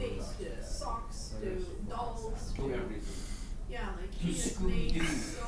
to to socks to dolls To yeah, like penis he